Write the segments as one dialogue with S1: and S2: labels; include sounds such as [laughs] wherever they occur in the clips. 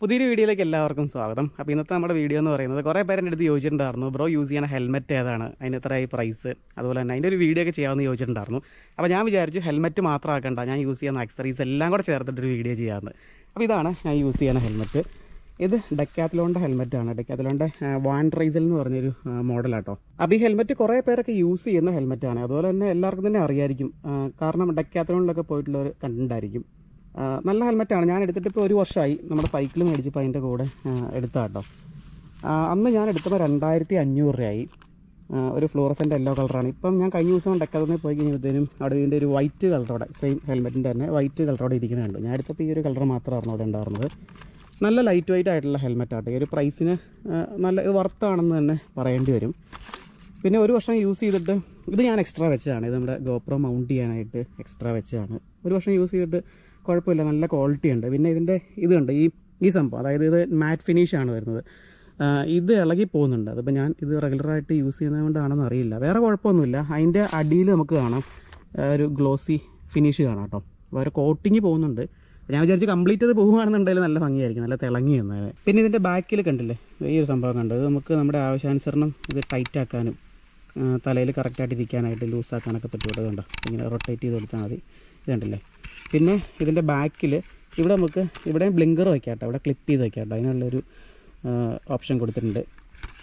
S1: പുതിയൊരു വീഡിയോയിലേക്ക് എല്ലാവർക്കും സ്വാഗതം. അപ്പോൾ ഇന്നത്തെ നമ്മുടെ വീഡിയോ എന്ന് പറയുന്നത് കുറേ പേര് എന്റെ അടുത്ത് ചോദിച്ചിട്ടുണ്ടായിരുന്നു ബ്രോ യൂസ് ചെയ്യുന്ന ഹെൽമെറ്റ് ഏതാണ്? അതിന് എത്രയായി പ്രൈസ്? അതുപോലെ തന്നെ അതിന്റെ ഒരു വീഡിയോ ഒക്കെ ചെയ്യാമെന്ന് ചോദിച്ചിട്ടുണ്ടായിരുന്നു. അപ്പോൾ ഞാൻ വിചാരിച്ചു ഹെൽമെറ്റ് മാത്രം ആക്കണ്ട ഞാൻ യൂസ് ചെയ്യുന്ന അക്സറീസ് എല്ലാം കൂടെ ചേർത്തിട്ടൊരു വീഡിയോ ചെയ്യാമെന്ന്. അപ്പോൾ ഇതാണ് ഞാൻ യൂസ് ചെയ്യുന്ന ഹെൽമെറ്റ്. ഇത് ഡെക്കാത്തലോണിന്റെ ഹെൽമെറ്റാണ് ഡെക്കാത്തലോണിന്റെ വാൻ റൈസൽ എന്ന് പറഞ്ഞൊരു മോഡലാട്ടോ അപ്പോൾ ഈ ഹെൽമെറ്റ് കുറേ പേരൊക്കെ യൂസ് ചെയ്യുന്ന ഹെൽമെറ്റാണ് അതുപോലെ തന്നെ എല്ലാവർക്കും തന്നെ അറിയായിരിക്കും കാരണം ഡെക്കാത്തലോണിലൊക്കെ പോയിട്ടുള്ളവർ കണ്ടിട്ടുണ്ടായിരിക്കും. നല്ല ഹെൽമെറ്റാണ് ഞാൻ എടുത്തിട്ട് ഇപ്പോൾ ഒരു വർഷമായി നമ്മുടെ സൈക്കിൾ മേടിച്ചപ്പോൾ അതിന്റെ കൂടെ എടുത്ത കേട്ടോ അന്ന് ഞാൻ എടുത്തപ്പോൾ രണ്ടായിരത്തി അഞ്ഞൂറ് രൂപയായി ഒരു ഫ്ലോറസന്റ് യെല്ലോ കളറാണ്. ഇപ്പം ഞാൻ കഴിഞ്ഞ ദിവസം ഡെക്കാത്തന്നെ പോയി കഴിഞ്ഞപ്പോഴത്തേനും അവിടെ ഇതിന്റെ ഒരു വൈറ്റ് കളറോടെ സെയിം ഹെൽമെറ്റിന്റെ തന്നെ വൈറ്റ് കളറോടെ ഇരിക്കുന്നുണ്ട് ഞാൻ എടുത്തപ്പോൾ ഈ ഒരു കളർ മാത്രമായിരുന്നു അവിടെ ഉണ്ടായിരുന്നത്. നല്ല ലൈറ്റ് വെയിറ്റ് ആയിട്ടുള്ള ഹെൽമെറ്റ് ആട്ടെ. ഈ ഒരു പ്രൈസിന് നല്ല ഇത് വർത്താണെന്ന് തന്നെ പറയേണ്ടി വരും. പിന്നെ ഒരു വർഷം യൂസ് ചെയ്തിട്ട് ഇത് ഞാൻ എക്സ്ട്രാ വെച്ചതാണ്. ഇത് നമ്മുടെ ഗോപ്രോ മൗണ്ട് ചെയ്യാനായിട്ട് എക്സ്ട്രാ വെച്ചതാണ്. ഒരു വർഷം യൂസ് ചെയ്തിട്ട് കുഴപ്പമില്ല നല്ല ക്വാളിറ്റി ഉണ്ട്. പിന്നെ ഇതിന്റെ ഇതുണ്ട് ഈ ഈ സംഭവം അതായത് ഇത് മാറ്റ് ഫിനിഷാണ് വരുന്നത്. ഇത് ഇളകി പോകുന്നുണ്ട്. അതിപ്പോൾ ഞാൻ ഇത് റെഗുലറായിട്ട് യൂസ് ചെയ്യുന്നത് കൊണ്ടാണെന്ന് അറിയില്ല. വേറെ കുഴപ്പമൊന്നുമില്ല. അതിന്റെ അടിയിൽ നമുക്ക് കാണാം ഒരു ഗ്ലോസി ഫിനിഷ് കാണാം കേട്ടോ. വേറെ കോട്ടിങ് പോകുന്നുണ്ട്. ഞാൻ വിചാരിച്ച് കംപ്ലീറ്റ് അത് പോകുകയാണെന്നുണ്ടെങ്കിൽ നല്ല ഭംഗിയായിരിക്കും നല്ല തിളങ്ങി എന്നാൽ പിന്നെ ഇതിന്റെ ബാക്കിൽ കണ്ടില്ലേ ഈ ഒരു സംഭവം കണ്ടത് നമുക്ക് നമ്മുടെ ആവശ്യാനുസരണം ഇത് ടൈറ്റ് ആക്കാനും തലയിൽ കറക്റ്റായിട്ട് ഇരിക്കാനായിട്ട് ലൂസാക്കാനൊക്കെ പറ്റും കണ്ടോ ഇങ്ങനെ റൊട്ടേറ്റ് ചെയ്ത് കൊടുത്താൽ മതി. ഇതുണ്ടല്ലേ? പിന്നെ ഇതിന്റെ ബാക്കിൽ ഇവിടെ നമുക്ക് ഇവിടെ ബ്ലിങ്കർ വയ്ക്കാട്ടോ ഇവിടെ ക്ലിപ്പ് ചെയ്ത് വയ്ക്കാട്ടോ കേട്ടോ. അതിനുള്ളൊരു ഓപ്ഷൻ കൊടുത്തിട്ടുണ്ട്.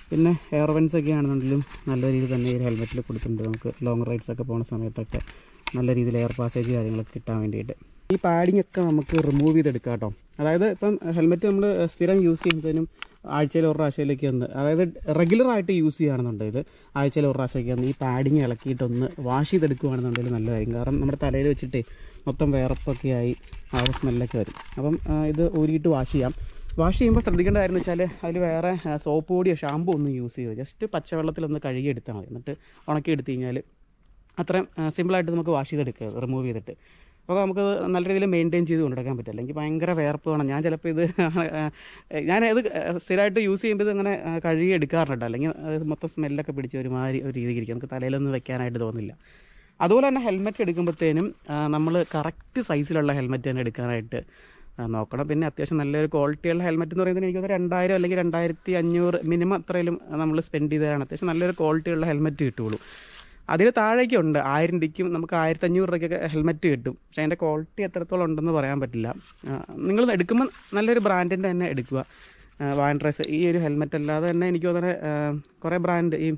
S1: പിന്നെ എയർ വെൻസ് ഒക്കെ ആണെന്നുണ്ടെങ്കിലും നല്ല രീതിയിൽ തന്നെ ഈ ഹെൽമെറ്റിൽ കൊടുത്തിട്ടുണ്ട്. നമുക്ക് ലോങ് റൈഡ്സൊക്കെ പോകുന്ന സമയത്തൊക്കെ നല്ല രീതിയിൽ എയർ പാസേജ് കാര്യങ്ങളൊക്കെ കിട്ടാൻ വേണ്ടിയിട്ട്. ഈ പാഡിംഗ് ഒക്കെ നമുക്ക് റിമൂവ് ചെയ്തെടുക്കാം കേട്ടോ. അതായത് ഇപ്പം ഹെൽമെറ്റ് നമ്മൾ സ്ഥിരം യൂസ് ചെയ്യുന്നതിനും ആഴ്ചയിൽ ഒരു പ്രാവശ്യത്തിലേക്ക് ഒന്ന് അതായത് റെഗുലറായിട്ട് യൂസ് ചെയ്യുകയാണെന്നുണ്ടെങ്കിൽ ആഴ്ചയിൽ ഒരു പ്രാവശ്യമൊക്കെ ഒന്ന് ഈ പാഡിങ് ഇളക്കിയിട്ടൊന്ന് വാഷ് ചെയ്തെടുക്കുകയാണെന്നുണ്ടെങ്കിൽ നല്ലതായിരിക്കും കാരണം നമ്മുടെ തലയിൽ വെച്ചിട്ട് മൊത്തം വേർപ്പൊക്കെ ആയി ആ ഒരു സ്മെല്ലൊക്കെ വരും. അപ്പം ഇത് ഊരിയിട്ട് വാഷ് ചെയ്യാം. വാഷ് ചെയ്യുമ്പോൾ ശ്രദ്ധിക്കേണ്ട കാര്യം എന്ന് വെച്ചാൽ അതിൽ വേറെ സോപ്പ് പൊടിയോ ഷാമ്പു ഒന്നും യൂസ് ചെയ്യുക ജസ്റ്റ് പച്ചവെള്ളത്തിലൊന്ന് കഴുകി എടുത്താൽ മതി. എന്നിട്ട് ഉണക്കി എടുത്തു കഴിഞ്ഞാൽ അത്രയും സിമ്പിളായിട്ട് നമുക്ക് വാഷ് ചെയ്തെടുക്കുക റിമൂവ് ചെയ്തിട്ട്. അപ്പോൾ നമുക്ക് നല്ല രീതിയിൽ മെയിന്റെയിൻ ചെയ്ത് കൊണ്ടെടുക്കാൻ പറ്റും. അല്ലെങ്കിൽ ഭയങ്കര വേർപ്പ് വേണം ഞാൻ ചിലപ്പോൾ ഇത് [laughs] ഞാൻ ഇത് സ്ഥിരമായിട്ട് യൂസ് ചെയ്യുമ്പോൾ ഇത് അങ്ങനെ കഴുകി എടുക്കാറുണ്ട്. അല്ലെങ്കിൽ മൊത്തം സ്മെല്ലൊക്കെ പിടിച്ച് ഒരുമാതിരി ഒരു രീതിക്ക് ഇരിക്കും നമുക്ക് തലയിലൊന്നും വെക്കാനായിട്ട് തോന്നില്ല. അതുപോലെ തന്നെ ഹെൽമെറ്റ് എടുക്കുമ്പോഴത്തേനും നമ്മൾ കറക്റ്റ് സൈസിലുള്ള ഹെൽമെറ്റ് തന്നെ എടുക്കാനായിട്ട് നോക്കണം. പിന്നെ അത്യാവശ്യം നല്ലൊരു ക്വാളിറ്റിയുള്ള ഹെൽമെറ്റ് എന്ന് പറയുന്നത് എനിക്ക് തോന്നുന്നു രണ്ടായിരം അല്ലെങ്കിൽ രണ്ടായിരത്തി അഞ്ഞൂറ് മിനിമം അത്രയും നമ്മൾ സ്പെൻഡ് ചെയ്തതാണ്. അത്യാവശ്യം നല്ലൊരു ക്വാളിറ്റിയുള്ള ഹെൽമെറ്റ് കിട്ടുള്ളൂ അതിന് താഴേക്കുണ്ട് ആയിരം രൂപയ്ക്കും നമുക്ക് ആയിരത്തി അഞ്ഞൂറ് രൂപയ്ക്കൊക്കെ ഹെൽമെറ്റ് കിട്ടും. പക്ഷേ അതിന്റെ ക്വാളിറ്റി എത്രത്തോളം ഉണ്ടെന്ന് പറയാൻ പറ്റില്ല. നിങ്ങൾ എടുക്കുമ്പോൾ നല്ലൊരു ബ്രാൻഡിന്റെ തന്നെ എടുക്കുക. വാൻഡ്രസ് ഈ ഒരു ഹെൽമെറ്റ് അല്ലാതെ തന്നെ എനിക്ക് തോന്നുന്നത് കുറേ ബ്രാൻഡ് ഈ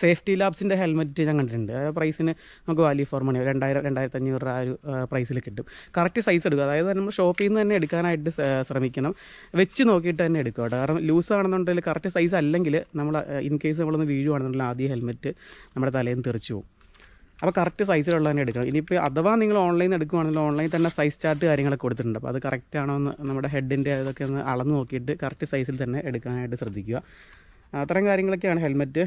S1: സേഫ്റ്റി ലാബ്സിന്റെ ഹെൽമെറ്റ് ഞാൻ കണ്ടിട്ടുണ്ട്. പ്രൈസിന് നമുക്ക് വാല്യൂ ഫോർ മണി രണ്ടായിരം രണ്ടായിരത്തി അഞ്ഞൂറ് രൂപ ആ ഒരു പ്രൈസിൽ കിട്ടും. കറക്റ്റ് സൈസ് എടുക്കുക അതായത് നമ്മൾ ഷോപ്പിൽ നിന്ന് തന്നെ എടുക്കാനായിട്ട് ശ്രമിക്കണം. വെച്ച് നോക്കിയിട്ട് തന്നെ എടുക്കുക കാരണം ലൂസ് ആണെന്നുണ്ടെങ്കിൽ കറക്റ്റ് സൈസ് അല്ലെങ്കിൽ നമ്മൾ ഇൻ കേസ് നമ്മളൊന്ന് വീഴുവാണെന്നുണ്ടെങ്കിൽ ആദ്യം ഹെൽമെറ്റ് നമ്മുടെ തലയിൽ നിന്ന് തെറിച്ചു പോകും അപ്പോൾ കറക്റ്റ് സൈസിലുള്ള തന്നെ എടുക്കണം. ഇനിയിപ്പോൾ അഥവാ നിങ്ങൾ ഓൺലൈനിൽ എടുക്കുകയാണെങ്കിൽ ഓൺലൈനിൽ തന്നെ സൈസ് ചാർട്ട് കാര്യങ്ങളൊക്കെ കൊടുത്തിട്ടുണ്ട്. അപ്പോൾ അത് കറക്റ്റ് ആണോ എന്ന് നമ്മുടെ ഹെഡിന്റെ അതൊക്കെ ഒന്ന് അളന്ന് നോക്കിയിട്ട് കറക്റ്റ് സൈസിൽ തന്നെ എടുക്കാനായിട്ട് ശ്രദ്ധിക്കുക. അത്തരം കാര്യങ്ങളൊക്കെയാണ് ഹെൽമെറ്റ്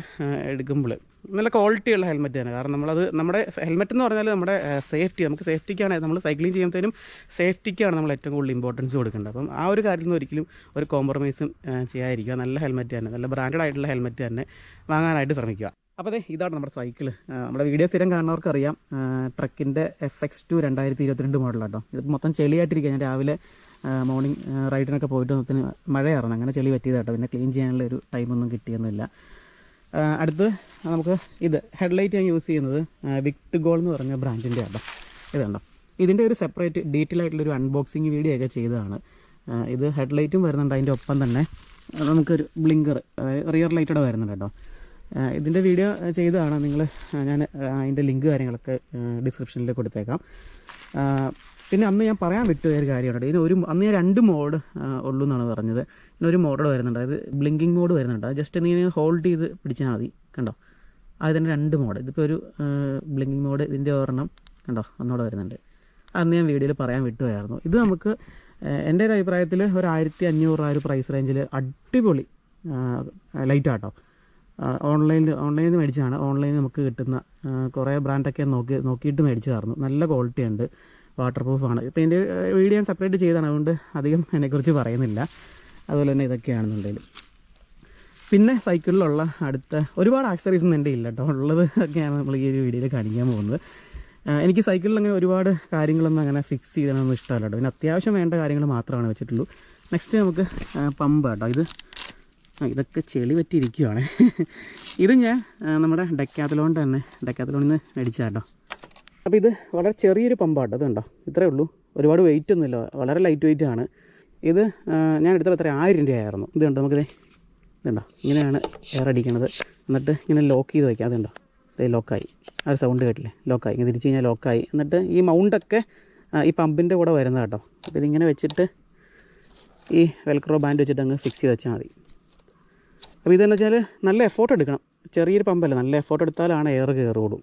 S1: എടുക്കുമ്പോൾ നല്ല ക്വാളിറ്റിയുള്ള ഹെൽമെറ്റ് തന്നെ. കാരണം നമ്മളത് നമ്മുടെ ഹെൽമെറ്റ് എന്ന് പറഞ്ഞാൽ നമ്മുടെ സേഫ്റ്റി നമുക്ക് സേഫ്റ്റിക്കാണ് നമ്മൾ സൈക്ലിംഗ് ചെയ്യുമ്പോഴത്തേനും സേഫ്റ്റിക്കാണ് നമ്മൾ ഏറ്റവും കൂടുതൽ ഇമ്പോർട്ടൻസ് കൊടുക്കേണ്ടത്. അപ്പം ആ ഒരു കാര്യത്തിൽ നിന്ന് ഒരിക്കലും ഒരു കോംപ്രമൈസും ചെയ്യാതിരിക്കുക. നല്ല ഹെൽമെറ്റ് തന്നെ. നല്ല ബ്രാൻഡഡ് ആയിട്ടുള്ള ഹെൽമെറ്റ് തന്നെ വാങ്ങാനായിട്ട് ശ്രമിക്കുക. അപ്പോൾ അതെ ഇതാണ് നമ്മുടെ സൈക്കിൾ നമ്മുടെ വീഡിയോ സ്ഥിരം കാണുന്നവർക്കറിയാം ട്രക്കിന്റെ എഫ് എക്സ് ടു രണ്ടായിരത്തി ഇരുപത്തിരണ്ട് മോഡലാട്ടോ ഇത് മൊത്തം ചെളിയായിട്ടിരിക്കുക ഞാൻ രാവിലെ മോർണിംഗ് റൈഡിനൊക്കെ പോയിട്ട് വന്നതിന് മഴയായിരുന്നു അങ്ങനെ ചെളി പറ്റിയതാട്ടോ പിന്നെ ക്ലീൻ ചെയ്യാനുള്ള ഒരു ടൈമൊന്നും കിട്ടിയൊന്നുമില്ല. അടുത്ത് നമുക്ക് ഇത് ഹെഡ്ലൈറ്റ് ഞാൻ യൂസ് ചെയ്യുന്നത് വിക്ട് ഗോൾ എന്ന് പറഞ്ഞ ബ്രാൻഡിന്റെ ആട്ടോ. ഇതുണ്ടോ ഇതിന്റെ ഒരു സെപ്പറേറ്റ് ഡീറ്റെയിൽ ആയിട്ടുള്ളൊരു അൺബോക്സിങ് വീഡിയോ ഒക്കെ ചെയ്തതാണ്. ഇത് ഹെഡ്ലൈറ്റും വരുന്നുണ്ട്. അതിന്റെ ഒപ്പം തന്നെ നമുക്കൊരു ബ്ലിങ്കർ റിയർ ലൈറ്റോടെ വരുന്നുണ്ട് കേട്ടോ. ഇതിന്റെ വീഡിയോ ചെയ്തതാണ്. നിങ്ങൾ ഞാൻ അതിന്റെ ലിങ്ക് കാര്യങ്ങളൊക്കെ ഡിസ്ക്രിപ്ഷനിൽ കൊടുത്തേക്കാം. പിന്നെ അന്ന് ഞാൻ പറയാൻ വിട്ടു ഒരു കാര്യമുണ്ട്. ഇതിന് ഒരു അന്ന് ഞാൻ രണ്ട് മോഡ് ഉള്ളൂ എന്നാണ് പറഞ്ഞത്. ഇതിന് ഒരു മോഡ് വരുന്നുണ്ട്. അതായത് ബ്ലിങ്കിങ് മോഡ് വരുന്നുണ്ട്. അത് ജസ്റ്റ് നീ ഹോൾഡ് ചെയ്ത് പിടിച്ചാൽ മതി. കണ്ടോ? അത് തന്നെ രണ്ട് മോഡ്. ഇതിപ്പോൾ ഒരു ബ്ലിങ്കിങ് മോഡ് ഇതിന്റെ ഒരെണ്ണം കണ്ടോ? ഒന്നുകൂടെ വരുന്നുണ്ട്. അന്ന് ഞാൻ വീഡിയോയിൽ പറയാൻ വിട്ടുപോയായിരുന്നു. ഇത് നമുക്ക് എന്റെ ഒരു അഭിപ്രായത്തിൽ ഒരു ആയിരത്തി അഞ്ഞൂറ് ആ ഒരു പ്രൈസ് റേഞ്ചിൽ അടിപൊളി ലൈറ്റ് ആട്ടോ. ഓൺലൈനിൽ ഓൺലൈനിൽ നിന്ന് മേടിച്ചതാണ്. ഓൺലൈനിൽ നമുക്ക് കിട്ടുന്ന കുറേ ബ്രാൻഡൊക്കെ നോക്കി നോക്കിയിട്ട് മേടിച്ചതായിരുന്നു. നല്ല ക്വാളിറ്റി ഉണ്ട്. വാട്ടർ പ്രൂഫാണ് ഇപ്പോൾ ഇതിന്റെ വീഡിയോ ഞാൻ സെപ്പറേറ്റ് ചെയ്താണ് അതുകൊണ്ട് അധികം അതിനെക്കുറിച്ച് പറയുന്നില്ല. അതുപോലെ തന്നെ ഇതൊക്കെയാണെന്നുണ്ടെങ്കിലും പിന്നെ സൈക്കിളിലുള്ള അടുത്ത ഒരുപാട് ആക്സറീസ് ഒന്നും എന്റെ ഇല്ല കേട്ടോ ഉള്ളത് ഒക്കെയാണ് നമ്മൾ ഈ ഒരു വീഡിയോയിൽ കാണിക്കാൻ പോകുന്നത്. എനിക്ക് സൈക്കിളിൽ അങ്ങനെ ഒരുപാട് കാര്യങ്ങളൊന്നും അങ്ങനെ ഫിക്സ് ചെയ്യണമെന്ന് ഇഷ്ടമല്ല കേട്ടോ പിന്നെ അത്യാവശ്യം വേണ്ട കാര്യങ്ങൾ മാത്രമാണ് വെച്ചിട്ടുള്ളൂ. നെക്സ്റ്റ് നമുക്ക് പമ്പ് കേട്ടോ ഇത് ഇതൊക്കെ ചെളി പറ്റിയിരിക്കുവാണ്. ഇത് ഞാൻ നമ്മുടെ ഡെക്കാത്തലോണ്ട് തന്നെ. ഡെക്കാത്തലോണിൽ നിന്ന് മേടിച്ചാൽ കേട്ടോ അപ്പോൾ ഇത് വളരെ ചെറിയൊരു പമ്പാട്ടോ കണ്ടോ? ഇത്രയേ ഉള്ളൂ. ഒരുപാട് വെയിറ്റ് ഒന്നുമില്ല വളരെ ലൈറ്റ് വെയിറ്റ് ആണ്. ഇത് ഞാൻ എടുത്തപ്പോൾ എത്ര? ആയിരം രൂപയായിരുന്നു. ഇത് കണ്ടോ നമുക്കിത്? ഇതുണ്ടോ ഇങ്ങനെയാണ് എയർ അടിക്കണത്. എന്നിട്ട് ഇങ്ങനെ ലോക്ക് ചെയ്ത് വയ്ക്കാം അതുണ്ടോ ഇത് ലോക്കായി ആ ഒരു സൗണ്ട് കേട്ടില്ലേ? ലോക്കായി ഇങ്ങനെ തിരിച്ച് കഴിഞ്ഞാൽ ലോക്കായി എന്നിട്ട് ഈ മൗണ്ടൊക്കെ ഈ പമ്പിന്റെ കൂടെ വരുന്നത് കേട്ടോ. അപ്പോൾ ഇതിങ്ങനെ വെച്ചിട്ട് ഈ വെൽക്രോ ബാൻഡ് വെച്ചിട്ട് അങ്ങ് ഫിക്സ് ചെയ്ത് വെച്ചാൽ മതി. അപ്പോൾ ഇതെന്ന് വെച്ചാൽ നല്ല എഫോർട്ട് എടുക്കണം. ചെറിയൊരു പമ്പല്ല നല്ല എഫോർട്ട് എടുത്താലാണ് എയർ അപ്പോൾ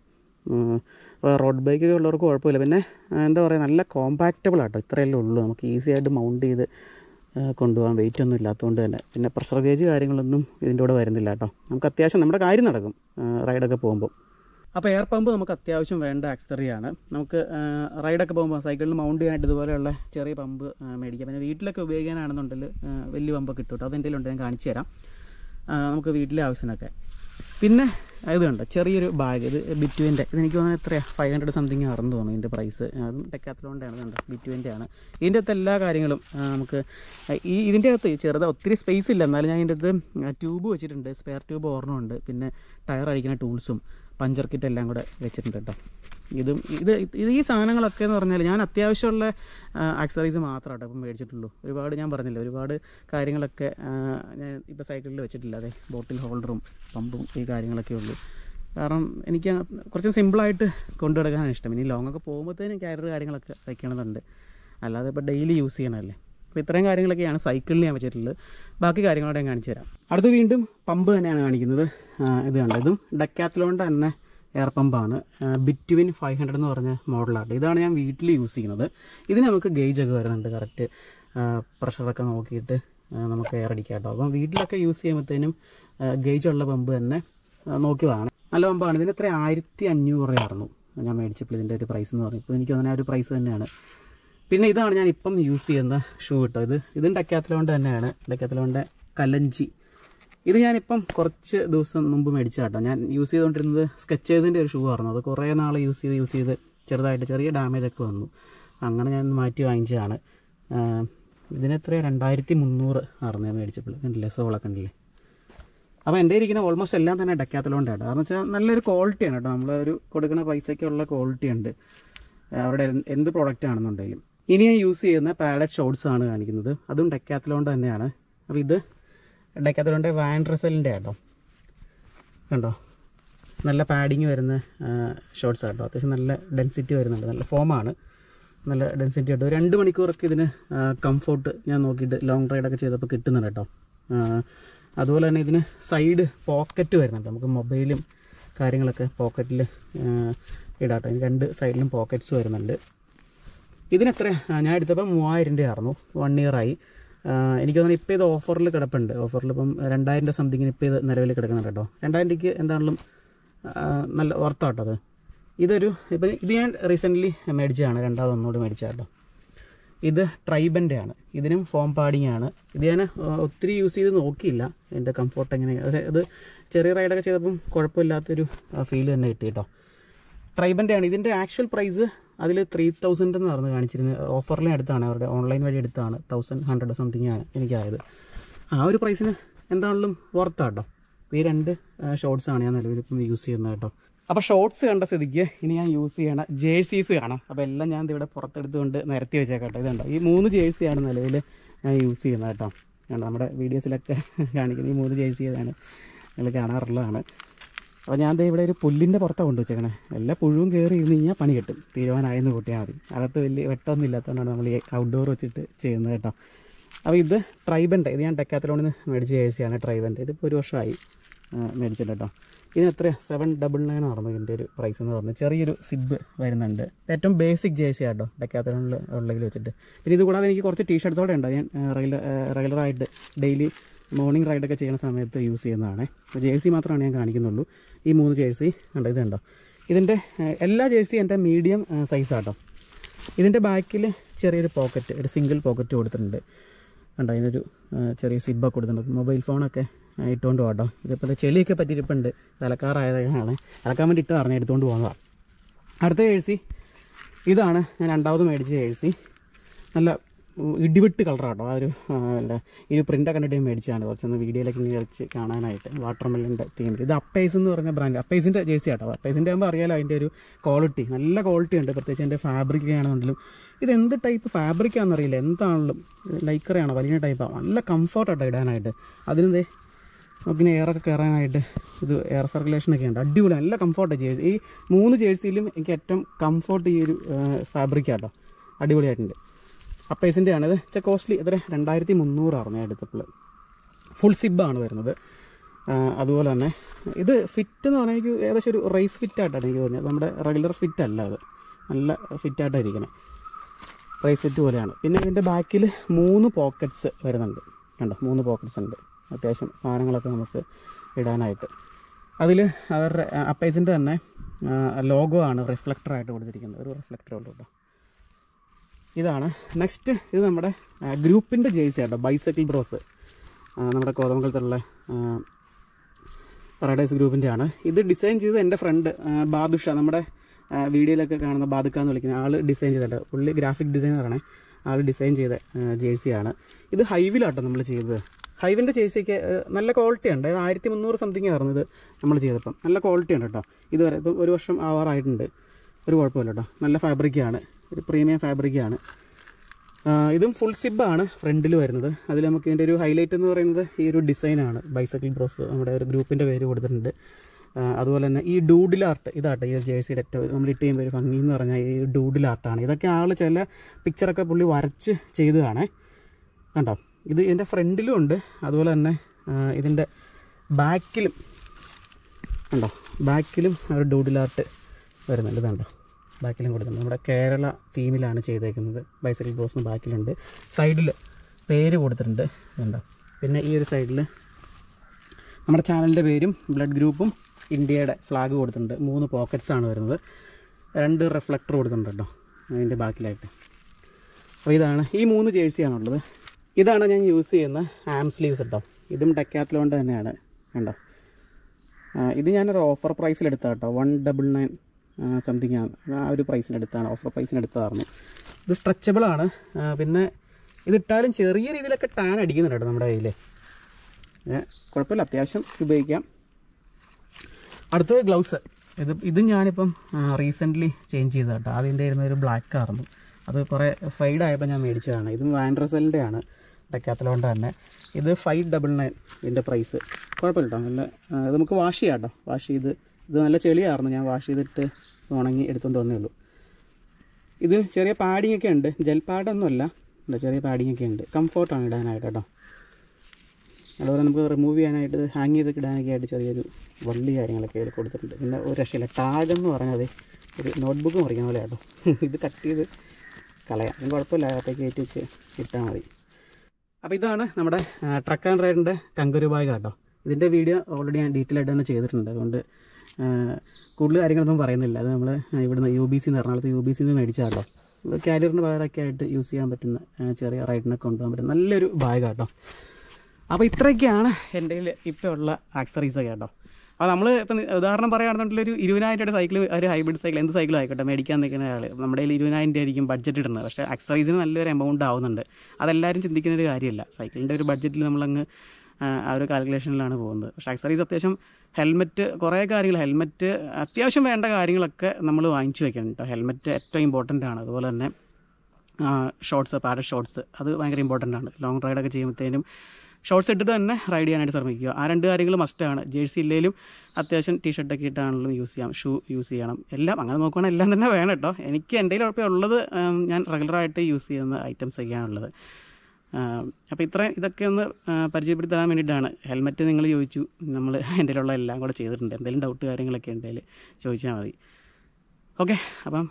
S1: റോഡ് ബൈക്കൊക്കെ ഉള്ളവർക്ക് കുഴപ്പമില്ല. പിന്നെ എന്താ പറയുക നല്ല കോമ്പാക്റ്റബിൾ ആട്ടോ. ഇത്രയല്ലേ ഉള്ളൂ. നമുക്ക് ഈസി ആയിട്ട് മൗണ്ട് ചെയ്ത് കൊണ്ടുപോകാൻ വെയിറ്റ് ഒന്നും ഇല്ലാത്തതുകൊണ്ട് തന്നെ. പിന്നെ പ്രഷർ ഗേജ് കാര്യങ്ങളൊന്നും ഇതിന്റെ കൂടെ വരുന്നില്ല കേട്ടോ. നമുക്ക് അത്യാവശ്യം നമ്മുടെ കാര്യം നടക്കും റൈഡൊക്കെ പോകുമ്പോൾ അപ്പോൾ എയർ പമ്പ് നമുക്ക് അത്യാവശ്യം വേണ്ട ആക്സറിയാണ് നമുക്ക് റൈഡൊക്കെ പോകുമ്പോൾ സൈക്കിളിൽ മൗണ്ട് ചെയ്യാനായിട്ട് ഇതുപോലെയുള്ള ചെറിയ പമ്പ് മേടിക്കാം. പിന്നെ വീട്ടിലൊക്കെ ഉപയോഗിക്കാനാണെന്നുണ്ടെങ്കിൽ വലിയ പമ്പൊക്കെ കിട്ടും കേട്ടോ അതെന്റെ ഉണ്ട് ഞാൻ കാണിച്ചു തരാം. നമുക്ക് വീട്ടിലെ ആവശ്യത്തിനൊക്കെ. പിന്നെ ഇത് കണ്ടോ ചെറിയൊരു ബാഗ് ഇത് ബിറ്റുവിന്റെ ഇത് എനിക്ക് തോന്നുന്നത് എത്രയാണ് ഫൈവ് ഹൺഡ്രഡ് സംതിങ് ആണെന്ന് തോന്നുന്നു ഇതിന്റെ പ്രൈസ് അതും ടെക്കാത്തലോണ്ടാണ് കണ്ടോ ബിറ്റുവിന്റെ ആണ്. ഇതിന്റെ അകത്ത് എല്ലാ കാര്യങ്ങളും നമുക്ക് ഈ ഇതിന്റെ അകത്ത് ചെറുത് ഒത്തിരി സ്പേസ് ഇല്ല. എന്നാലും ഞാൻ ഇതിന്റെ അകത്ത് ട്യൂബ് വെച്ചിട്ടുണ്ട്. സ്പെയർ ട്യൂബ് ഓർമ്മയുണ്ട് പിന്നെ ടയർ അടിക്കുന്ന ടൂൾസും പഞ്ചർ കിറ്റ് എല്ലാം കൂടെ വെച്ചിട്ടുണ്ട് കേട്ടോ. ഇതും ഇത് ഇത് ഈ സാധനങ്ങളൊക്കെ എന്ന് പറഞ്ഞാൽ ഞാൻ അത്യാവശ്യമുള്ള ആക്സറീസ് മാത്രം കേട്ടോ ഇപ്പം മേടിച്ചിട്ടുള്ളൂ. ഒരുപാട് ഞാൻ പറഞ്ഞില്ല ഒരുപാട് കാര്യങ്ങളൊക്കെ ഞാൻ ഇപ്പോൾ സൈക്കിളിൽ വെച്ചിട്ടില്ല. അതെ ബോട്ടിൽ ഹോൾഡറും പമ്പും ഈ കാര്യങ്ങളൊക്കെ ഉള്ളൂ. കാരണം എനിക്ക് കുറച്ച് സിമ്പിളായിട്ട് കൊണ്ടു നടക്കാനാണ് ഇഷ്ടം. ഇനി ലോങ് ഒക്കെ പോകുമ്പോഴത്തേനും ക്യാരിയർ കാര്യങ്ങളൊക്കെ വയ്ക്കണമെന്നുണ്ട് അല്ലാതെ ഇപ്പോൾ ഡെയിലി യൂസ് ചെയ്യണമല്ലേ അപ്പോൾ ഇത്രയും കാര്യങ്ങളൊക്കെയാണ് സൈക്കിളിൽ ഞാൻ വെച്ചിട്ടുള്ളത്. ബാക്കി കാര്യങ്ങളോടെ ഞാൻ കാണിച്ചു തരാം. അടുത്ത് വീണ്ടും പമ്പ് തന്നെയാണ് കാണിക്കുന്നത്. ഇത് കണ്ടോ? ഇതും ഡക്കാത്തലോണ്ട് തന്നെ എയർ പമ്പാണ്. ബിറ്റ്വിൻ ഫൈവ് ഹൺഡ്രഡ് എന്ന് പറഞ്ഞ മോഡലാണ്. ഇതാണ് ഞാൻ വീട്ടിൽ യൂസ് ചെയ്യുന്നത്. ഇതിന് നമുക്ക് ഗേജ് ഒക്കെ വരുന്നുണ്ട് കറക്റ്റ്. പ്രഷറൊക്കെ നോക്കിയിട്ട് നമുക്ക് എയർ അടിക്കാം കേട്ടോ. അപ്പം വീട്ടിലൊക്കെ യൂസ് ചെയ്യുമ്പോഴത്തേനും ഗേജ് ഉള്ള പമ്പ് തന്നെ നോക്കിയതാണ്. നോക്കി നല്ല പമ്പാണ്. ഇതിന് എത്ര? ആയിരത്തി അഞ്ഞൂറ് രൂപയായിരുന്നു ഞാൻ മേടിച്ചപ്പോൾ ഇതിന്റെ ഒരു പ്രൈസ് എന്ന് പറഞ്ഞു ഇപ്പോൾ എനിക്ക് അങ്ങനെ ഒരു പ്രൈസ് തന്നെയാണ്. പിന്നെ ഇതാണ് ഞാൻ ഇപ്പം യൂസ് ചെയ്യുന്ന ഷൂ കേട്ടോ. ഇത് ഇതും ഡക്കാത്തലോണ്ട് തന്നെയാണ്. ഡക്കാത്തലോണ്ട് കലഞ്ചി. ഇത് ഞാനിപ്പം കുറച്ച് ദിവസം മുമ്പ് മേടിച്ച കേട്ടോ. ഞാൻ യൂസ് ചെയ്തുകൊണ്ടിരുന്നത് സ്കെച്ചേഴ്സിന്റെ ഒരു ഷൂ ആയിരുന്നു. അത് കുറേ നാൾ യൂസ് ചെയ്ത് യൂസ് ചെയ്ത് ചെറുതായിട്ട് ചെറിയ ഡാമേജ് ഒക്കെ വന്നു. അങ്ങനെ ഞാൻ മാറ്റി വാങ്ങിച്ചതാണ്. ഇതിനെത്രയാണ് രണ്ടായിരത്തി മുന്നൂറ് ആയിരുന്നു ഞാൻ മേടിച്ചപ്പോൾ കണ്ടില്ലേ? സോളൊക്കെ ഉണ്ടല്ലേ അപ്പോൾ എന്റെ ഇരിക്കുന്ന ഓൾമോസ്റ്റ് എല്ലാം തന്നെ ഡക്കാത്തലോണ്ടാണ് കാരണം വെച്ചാൽ നല്ലൊരു ക്വാളിറ്റിയാണ് കേട്ടോ. നമ്മളൊരു കൊടുക്കുന്ന പൈസയ്ക്കുള്ള ക്വാളിറ്റി ഉണ്ട്. അവരുടെ എന്ത് പ്രോഡക്റ്റ് ആണെന്നുണ്ടെങ്കിലും. ഇനി ഞാൻ യൂസ് ചെയ്യുന്ന പാലറ്റ് ഷോർട്സ് ആണ് കാണിക്കുന്നത്. അതും ഡെക്കാത്തലോണ്ട് തന്നെയാണ്. അപ്പോൾ ഇത് ഡെക്കാത്തലോണ്ട് വാൻ റിസലിന്റെ കേട്ടോ. കണ്ടോ? നല്ല പാഡിങ് വരുന്ന ഷോർട്സ് കേട്ടോ. അത്യാവശ്യം നല്ല ഡെൻസിറ്റി വരുന്നുണ്ട്. നല്ല ഫോമാണ്. നല്ല ഡെൻസിറ്റി ആയിട്ട് രണ്ട് മണിക്കൂറൊക്കെ ഇതിന് കംഫോർട്ട് ഞാൻ നോക്കിയിട്ട് ലോങ് റൈഡൊക്കെ ചെയ്തപ്പോൾ കിട്ടുന്നുണ്ട് കേട്ടോ. അതുപോലെ തന്നെ ഇതിന് സൈഡ് പോക്കറ്റ് വരുന്നുണ്ട്. നമുക്ക് മൊബൈലും കാര്യങ്ങളൊക്കെ പോക്കറ്റിൽ ഇടാട്ടോ. ഇതിന് രണ്ട് സൈഡിലും പോക്കറ്റ്സ് വരുന്നുണ്ട്. ഇതിനെത്ര ഞാൻ എടുത്തപ്പോൾ മൂവായിരം രൂപയായിരുന്നു വൺ ഇയറായി എനിക്ക് തോന്നുന്നു ഇപ്പോൾ ഇത് ഓഫറിൽ കിടപ്പുണ്ട്. ഓഫറിൽ ഇപ്പം രണ്ടായിരം രൂപ സംതിങ്ങിന് ഇപ്പോൾ ഇത് നിലവിൽ കിടക്കുന്നുണ്ട് കേട്ടോ. രണ്ടായിരം രൂപയ്ക്ക് എന്താണെങ്കിലും നല്ല വർത്താട്ടോ അത്. ഇതൊരു ഇപ്പം ഇത് ഞാൻ റീസെന്റ്ലി മേടിച്ചതാണ്. രണ്ടാമത് ഒന്നുകൂടി മേടിച്ച കേട്ടോ ഇത് ട്രൈബന്റെ ആണ്. ഇതിനും ഫോം പാഡിങ് ആണ്. ഇത് ഞാൻ ഒത്തിരി യൂസ് ചെയ്ത് നോക്കിയില്ല. എന്റെ കംഫോർട്ട് എങ്ങനെ പക്ഷേ ഇത് ചെറിയ റൈഡൊക്കെ ചെയ്തപ്പം കുഴപ്പമില്ലാത്തൊരു ഫീൽ തന്നെ കിട്ടി കേട്ടോ. ട്രൈബന്റെ ആണ്. ഇതിന്റെ ആക്ച്വൽ പ്രൈസ് അതിൽ ത്രീ തൗസൻഡ് എന്ന് പറഞ്ഞ് കാണിച്ചിരുന്നത് ഓഫറിലെ അടുത്താണ്. അവരുടെ ഓൺലൈൻ വഴി എടുത്താണ് തൗസൻഡ് ഹൺഡ്രഡ് സംതിങ് ആണ് എനിക്കായത്. ആ ഒരു പ്രൈസിന് എന്താണെങ്കിലും വർത്താട്ടോ ഈ രണ്ട് ഷോർട്സ് ആണ് ഞാൻ നിലവിൽ ഇപ്പം യൂസ് ചെയ്യുന്നത് കേട്ടോ അപ്പോൾ ഷോർട്സ് കണ്ട സ്ഥിതിക്ക് ഇനി ഞാൻ യൂസ് ചെയ്യണ ജേഴ്സീസ് കാണാം. അപ്പോൾ എല്ലാം ഞാൻ ഇവിടെ പുറത്തെടുത്തുകൊണ്ട് നിരത്തി വെച്ചേക്കട്ടോ ഇതുണ്ടോ? ഈ മൂന്ന് ജേഴ്സിയാണ് നിലവിൽ ഞാൻ യൂസ് ചെയ്യുന്നത് കേട്ടോ നമ്മുടെ വീഡിയോസിലൊക്കെ കാണിക്കുന്ന ഈ മൂന്ന് ജേഴ്സിയാണ് നിങ്ങൾ കാണാറുള്ളതാണ്. അപ്പോൾ ഞാൻ ദേ ഇവിടെ ഒരു പുല്ലിന്റെ പുറത്താണ് കൊണ്ടു വെച്ചേക്കണേ എല്ലാ പുഴുവും കയറി ഇരുന്ന് കഴിഞ്ഞാൽ പണി കിട്ടും. തീരുമാനമായെന്ന് കൂട്ടിയാൽ മതി. അകത്ത് വലിയ വെട്ടമൊന്നും ഇല്ലാത്തതുകൊണ്ടാണ് നമ്മൾ ഈ ഔട്ട്ഡോർ വെച്ചിട്ട് ചെയ്യുന്നത് കേട്ടോ. അപ്പോൾ ഇത് ട്രൈബന്റെ ഇത് ഞാൻ ടെക്കാത്തലോണിൽ നിന്ന് മേടിച്ച ജേഴ്സിയാണ് ട്രൈബന്റെ ഇതിപ്പോൾ ഒരു വർഷമായി മേടിച്ചിട്ട് കേട്ടോ. ഇതിന് എത്ര സെവൻ ഡബിൾ നയൻ ആയിരുന്നു ഇതിന്റെ ഒരു പ്രൈസ് എന്ന് പറഞ്ഞത് ചെറിയൊരു സിബ് വരുന്നുണ്ട്. ഏറ്റവും ബേസിക് ജേഴ്സി ആട്ടോ ഡെക്കാത്തലോണിൽ ഉള്ളതിൽ വെച്ചിട്ട്. പിന്നെ ഇത് കൂടാതെ എനിക്ക് കുറച്ച് ടീഷർട്ട്സോടെ ഉണ്ട്. ഞാൻ റെഗുലർ റെഗുലറായിട്ട് ഡെയിലി മോർണിംഗ് റൈഡൊക്കെ ചെയ്യുന്ന സമയത്ത് യൂസ് ചെയ്യുന്നതാണ്. ജേഴ്സി മാത്രമാണ് ഞാൻ കാണിക്കുന്നുള്ളൂ. ഈ മൂന്ന് ജേഴ്സി കണ്ടോ ഇതുണ്ടോ ഇതിന്റെ എല്ലാ ജേഴ്സി എന്റെ മീഡിയം സൈസാട്ടോ ഇതിന്റെ ബാക്കിൽ ചെറിയൊരു പോക്കറ്റ് ഒരു സിംഗിൾ പോക്കറ്റ് കൊടുത്തിട്ടുണ്ട്. കണ്ടോ അതിനൊരു ചെറിയ സിബ്ബ് കൊടുത്തിട്ടുണ്ട്. മൊബൈൽ ഫോണൊക്കെ ഇട്ടുകൊണ്ട് പോകട്ടോ. ഇതിപ്പോൾ ചെളിയൊക്കെ പറ്റിയിരിപ്പുണ്ട്. തലക്കാറായതാണ് അലക്കാൻ വേണ്ടി ഇട്ട് പറഞ്ഞ് എടുത്തുകൊണ്ട് പോകുന്നതാണ് അടുത്ത ജേഴ്സി. ഇതാണ് ഞാൻ രണ്ടാമത് മേടിച്ച ജേഴ്സി. നല്ല ഇടിവിട്ട് കളറാട്ടോ. ആ ഒരു എന്താ ഈ ഒരു പ്രിന്റ് കണ്ടിട്ട് മേടിച്ചതാണ്. കുറച്ചൊന്ന് വീഡിയോയിലൊക്കെ വെച്ച് കാണാനായിട്ട് വാട്ടർ മെല്ലിന്റെ തീമിൽ ഇത് അപ്പൈസ് എന്ന് പറഞ്ഞ ബ്രാൻഡ് അപ്പൈസിന്റെ ജേഴ്സി ആട്ടോ. അപ്പൈസിന്റെ ആകുമ്പോൾ അറിയാലോ അതിന്റെ ഒരു ക്വാളിറ്റി നല്ല ക്വാളിറ്റി ഉണ്ട്. പ്രത്യേകിച്ച് അതിന്റെ ഫാബ്രിക് ആണെന്നുണ്ടെങ്കിലും. ഇത് എന്ത് ടൈപ്പ് ഫാബ്രിക് ആണെന്നറിയില്ല എന്താണെങ്കിലും ലൈക്കറയാണോ വലിയ ടൈപ്പാണ് നല്ല കംഫർട്ടാട്ടോ ഇടാനായിട്ട്. അതിനെന്തേ നമുക്കിങ്ങനെ എയറൊക്കെ കയറാനായിട്ട് ഇത് എയർ സർക്കുലേഷനൊക്കെ ഉണ്ട്. അടിപൊളി. നല്ല കംഫർട്ടാണ് ജേഴ്സി ഈ മൂന്ന് ജേഴ്സിയിലും എനിക്ക് ഏറ്റവും കംഫർട്ട് ഈ ഒരു ഫാബ്രിക്കാട്ടോ അടിപൊളിയായിട്ടുണ്ട്. അപ്പേസിന്റെ ആണ് ഇത് കോസ്റ്റ്ലി എത്ര രണ്ടായിരത്തി മുന്നൂറാണ് ഞാൻ എടുത്തപ്പോൾ ഫുൾ സിബാണ് വരുന്നത്. അതുപോലെ തന്നെ ഇത് ഫിറ്റ് എന്ന് പറഞ്ഞാൽ എനിക്ക് ഏകദേശം ഒരു റേസ് ഫിറ്റായിട്ടാണ് എനിക്ക് തോന്നിയത്. നമ്മുടെ റെഗുലർ ഫിറ്റ് അല്ല അത്. നല്ല ഫിറ്റായിട്ടാണ് ഇരിക്കുന്നത് റേസ് ഫിറ്റ് പോലെയാണ്. പിന്നെ ഇതിന്റെ ബാക്കിൽ മൂന്ന് പോക്കറ്റ്സ് വരുന്നുണ്ട്. കണ്ടോ? മൂന്ന് പോക്കറ്റ്സ് ഉണ്ട്. അത്യാവശ്യം സാധനങ്ങളൊക്കെ നമുക്ക് ഇടാനായിട്ട്. അതിൽ അവരുടെ അപ്പൈസിന്റെ തന്നെ ലോഗോ ആണ് റിഫ്ലക്ടറായിട്ട് കൊടുത്തിരിക്കുന്നത്. ഒരു റിഫ്ലക്ടർ ഉള്ളൂ കേട്ടോ. ഇതാണ്. നെക്സ്റ്റ് ഇത് നമ്മുടെ ഗ്രൂപ്പിന്റെ ജേഴ്സി ആട്ടോ ബൈസൈക്കിൾ ബ്രോസ് നമ്മുടെ കോതമംഗലത്തുള്ള പാരഡൈസ് ഗ്രൂപ്പിന്റെ ആണ്. ഇത് ഡിസൈൻ ചെയ്ത് എന്റെ ഫ്രണ്ട് ബാദുഷ. നമ്മുടെ വീഡിയോയിലൊക്കെ കാണുന്ന ബാദുക്ക എന്ന് വിളിക്കുന്ന ആൾ ഡിസൈൻ ചെയ്തിട്ടുണ്ട് പുള്ളി ഗ്രാഫിക് ഡിസൈനറാണ് ആൾ ഡിസൈൻ ചെയ്ത ജേഴ്സിയാണ് ഇത് ഹൈവിലാട്ടോ നമ്മൾ ചെയ്തത്. ഹൈവിന്റെ ജേഴ്സിക്ക് നല്ല ക്വാളിറ്റി ഉണ്ട്. ആയിരത്തി മുന്നൂറ് സംതിങ് ആയിരുന്നു ഇത് നമ്മൾ ചെയ്തപ്പം. നല്ല ക്വാളിറ്റി ഉണ്ട് കേട്ടോ ഇതുവരെ ഇപ്പം ഒരു വർഷം ആവാറായിട്ടുണ്ട്. ഒരു കുഴപ്പമില്ല കേട്ടോ. നല്ല ഫാബ്രിക്കാണ് ഒരു പ്രീമിയം ഫാബ്രിക്കാണ് ഇതും ഫുൾ സിബാണ് ഫ്രണ്ടിൽ വരുന്നത്. അതിൽ നമുക്ക് ഇതിന്റെ ഒരു ഹൈലൈറ്റ് എന്ന് പറയുന്നത് ഈ ഒരു ഡിസൈനാണ് ബൈസൈക്കിൾ ബ്രോസ് നമ്മുടെ ഒരു ഗ്രൂപ്പിന്റെ പേര് കൊടുത്തിട്ടുണ്ട്. അതുപോലെ തന്നെ ഈ ഡൂഡിൽ ആർട്ട് ഇതാട്ടെ ഈ ജേഴ്സിയുടെ ഏറ്റവും നമ്മൾ ഇട്ട് ചെയ്യുമ്പോൾ ഒരു ഭംഗി എന്ന് പറഞ്ഞാൽ ഈ ഡൂഡിൽ ആർട്ടാണ് ഇതൊക്കെ ആൾ ചില പിക്ചറൊക്കെ പുള്ളി വരച്ച് ചെയ്തതാണേ. കണ്ടോ? ഇത് ഇതിന്റെ ഫ്രണ്ടിലും ഉണ്ട്. അതുപോലെ തന്നെ ഇതിന്റെ ബാക്കിലും കണ്ടോ? ബാക്കിലും ഒരു ഡൂഡിൽ ആർട്ട് വരുന്നുണ്ട്. ഇതുണ്ട്? ബാക്കിലും കൊടുക്കുന്നുണ്ട്. നമ്മുടെ കേരള തീമിലാണ് ചെയ്തേക്കുന്നത്. ബൈസൈക്കിൾ ബ്രോസിന് ബാക്കിലുണ്ട് സൈഡിൽ പേര് കൊടുത്തിട്ടുണ്ട്. ഇതുണ്ടോ? പിന്നെ ഈ ഒരു സൈഡിൽ നമ്മുടെ ചാനലിന്റെ പേരും ബ്ലഡ് ഗ്രൂപ്പും ഇന്ത്യയുടെ ഫ്ലാഗ് കൊടുത്തിട്ടുണ്ട്. മൂന്ന് പോക്കറ്റ്സ് ആണ് വരുന്നത്. രണ്ട് റിഫ്ലക്ടർ കൊടുത്തിട്ടുണ്ട് കേട്ടോ. അതിന്റെ ബാക്കിലായിട്ട്. അപ്പോൾ ഇതാണ്. ഈ മൂന്ന് ജേഴ്സിയാണുള്ളത് ഇതാണ് ഞാൻ യൂസ് ചെയ്യുന്ന ആം സ്ലീവ്സ് കേട്ടോ ഇതും ഡെക്കാത്ലോണ്ട് തന്നെയാണ്. കണ്ടോ? ഇത് ഞാനൊരു ഓഫർ പ്രൈസിൽ എടുത്ത കേട്ടോ. വൺ ഡബിൾ നയൻ സംതിങ് ആണ്. ആ ഒരു പ്രൈസിനടുത്താണ് ഓഫർ പ്രൈസിന് എടുത്തതായിരുന്നു ഇത് സ്ട്രെച്ചബിൾ ആണ്. പിന്നെ ഇതിട്ടാലും ചെറിയ രീതിയിലൊക്കെ ടാൻ അടിക്കുന്നുണ്ട് നമ്മുടെ കയ്യിൽ കുഴപ്പമില്ല. അത്യാവശ്യം ഉപയോഗിക്കാം. അടുത്തത് ഗ്ലൗസ്. ഇത് ഇത് ഞാനിപ്പം റീസെന്റ്ലി ചേഞ്ച് ചെയ്ത കേട്ടോ. അതിന്റെ ഇരുന്ന ഒരു ബ്ലാക്ക് ആയിരുന്നു. അത് കുറേ ഫൈഡ് ആയപ്പോൾ ഞാൻ മേടിച്ചതാണ്. ഇതും വാൻഡ്രസലിന്റെ ആണ്. ഡെക്കാത്തലോണ്ട് തന്നെ. ഇത് ഫൈവ് ഡബിൾ നയൻ ഇതിന്റെ പ്രൈസ് കുഴപ്പമില്ല കേട്ടോ. നല്ല ഇത് നമുക്ക് വാഷ് ചെയ്യാം കേട്ടോ. വാഷ് ചെയ്ത് ഇത് നല്ല ചെളിയായിരുന്നു. ഞാൻ വാഷ് ചെയ്തിട്ട് ഉണങ്ങി എടുത്തുകൊണ്ട് വന്നേ ഉള്ളൂ. ഇത് ചെറിയ പാഡിങ് ഒക്കെ ഉണ്ട്. ജെൽ പാഡൊന്നുമല്ല ചെറിയ പാഡിങ് ഒക്കെ ഉണ്ട്. കംഫോർട്ടാണ് ഇടാനായിട്ട് കേട്ടോ. അതുപോലെ നമുക്ക് റിമൂവ് ചെയ്യാനായിട്ട് ഹാങ് ചെയ്തൊക്കെ ഇടാനൊക്കെ ആയിട്ട് ചെറിയൊരു വള്ളി കാര്യങ്ങളൊക്കെ ഇതിൽ കൊടുത്തിട്ടുണ്ട്. പിന്നെ ഒരു രക്ഷയില്ല. ടാഗ് എന്ന് പറഞ്ഞത് ഒരു നോട്ട്ബുക്ക് മുറിക്കുന്ന പോലെ കേട്ടോ [laughs] ഇത് കട്ട് ചെയ്ത് കളയാം. അതും കുഴപ്പമില്ല. അകത്തേക്ക് കയറ്റി വെച്ച് ഇട്ടാൽ മതി. അപ്പോൾ ഇതാണ് നമ്മുടെ ട്രക്ക് ആൻഡ് റൈഡിന്റെ കങ്കുരു ബാഗ് കേട്ടോ. ഇതിന്റെ വീഡിയോ ഓൾറെഡി ഞാൻ ഡീറ്റെയിൽ ആയിട്ട് തന്നെ ചെയ്തിട്ടുണ്ട്. അതുകൊണ്ട് കൂടുതൽ കാര്യങ്ങളൊന്നും പറയുന്നില്ല. അത് നമ്മൾ ഇവിടുന്ന് യു ബി സി എറണാകുളത്ത് യു ബി സിന്ന് മേടിച്ചാട്ടോ. ക്യാരിയറിന് പകരമൊക്കെ ആയിട്ട് യൂസ് ചെയ്യാൻ പറ്റുന്ന ചെറിയ റൈഡിനൊക്കെ കൊണ്ടുപോകാൻ പറ്റുന്ന നല്ലൊരു ബാഗ് കേട്ടോ അപ്പോൾ ഇത്രയൊക്കെയാണ് എന്റെ കയ്യിൽ ഇപ്പോൾ ഉള്ള ആക്സറീസ് ഒക്കെ കേട്ടോ അപ്പോൾ നമ്മൾ ഇപ്പം ഉദാഹരണം പറയുകയാണെന്നുണ്ടെങ്കിൽ ഒരു ഇരുപതിനായിരം രൂപയുടെ സൈക്കിൾ ഒരു ഹൈബ്രിഡ് സൈക്കിൾ എന്ത് സൈക്കിൾ ആയിക്കോട്ടെ മേടിക്കാൻ നിൽക്കുന്ന ആൾ നമ്മുടെ കയ്യിൽ ഇരുപതിനായിരം രൂപ ആയിരിക്കും ബഡ്ജറ്റ് ഇടുന്നത്. പക്ഷേ ആക്സറീസിന് നല്ലൊരു എമൗണ്ട് ആവുന്നുണ്ട്. അതെല്ലാവരും ചിന്തിക്കുന്ന ഒരു കാര്യമല്ല. സൈക്കിളിന്റെ ഒരു ബഡ്ജറ്റിൽ നമ്മളങ്ങ് ആ, ഒരു കാൽക്കുലേഷനിലാണ് പോകുന്നത്. പക്ഷേ ആക്സറീസ് അത്യാവശ്യം ഹെൽമെറ്റ് കുറേ കാര്യങ്ങൾ ഹെൽമെറ്റ് അത്യാവശ്യം വേണ്ട കാര്യങ്ങളൊക്കെ നമ്മൾ വാങ്ങിച്ചു വെക്കണം കേട്ടോ ഹെൽമെറ്റ് ഏറ്റവും ഇമ്പോർട്ടന്റ് ആണ്. അതുപോലെ തന്നെ ഷോർട്സ് പാരറ്റ് ഷോർട്സ് അത് ഭയങ്കര ഇമ്പോർട്ടന്റ് ആണ്. ലോങ് റൈഡൊക്കെ ചെയ്യുമ്പോഴത്തേനും ഷോർട്സ് ഇട്ടിട്ട് തന്നെ റൈഡ് ചെയ്യാനായിട്ട് ശ്രമിക്കുക. ആ രണ്ട് കാര്യങ്ങൾ മസ്റ്റാണ് ജേഴ്സി ഇല്ലെങ്കിലും അത്യാവശ്യം ടീഷർട്ടൊക്കെ ഇട്ടാണെങ്കിലും യൂസ് ചെയ്യാം. ഷൂ യൂസ് ചെയ്യണം. എല്ലാം അങ്ങനെ നോക്കുകയാണെങ്കിൽ എല്ലാം തന്നെ വേണം കേട്ടോ എനിക്ക് എന്റെ കയ്യിൽ ഉള്ളത് ഞാൻ റെഗുലറായിട്ട് യൂസ് ചെയ്യുന്ന ഐറ്റംസ് ഒക്കെയാണ് ഉള്ളത്. അപ്പോൾ ഇത്ര ഇതൊക്കെ ഒന്ന് പരിചയപ്പെടുത്താൻ വേണ്ടിയിട്ടാണ്. ഹെൽമെറ്റ് നിങ്ങൾ ചോദിച്ചു. നമ്മൾ [laughs] എന്റെ ഉള്ള എല്ലാം കൂടെ ചെയ്തിട്ടുണ്ട്. എന്തെങ്കിലും ഡൗട്ട് കാര്യങ്ങളൊക്കെ ഉണ്ടെങ്കിൽ ചോദിച്ചാൽ മതി. ഓക്കെ അപ്പം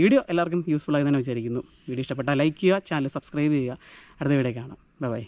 S1: വീഡിയോ എല്ലാവർക്കും യൂസ്ഫുൾ ആയി തന്നെ വിചാരിക്കുന്നു. വീഡിയോ ഇഷ്ടപ്പെട്ടാൽ ലൈക്ക് ചെയ്യുക ചാനൽ സബ്സ്ക്രൈബ് ചെയ്യുക. അടുത്ത വീഡിയോ കാണാം. ബൈ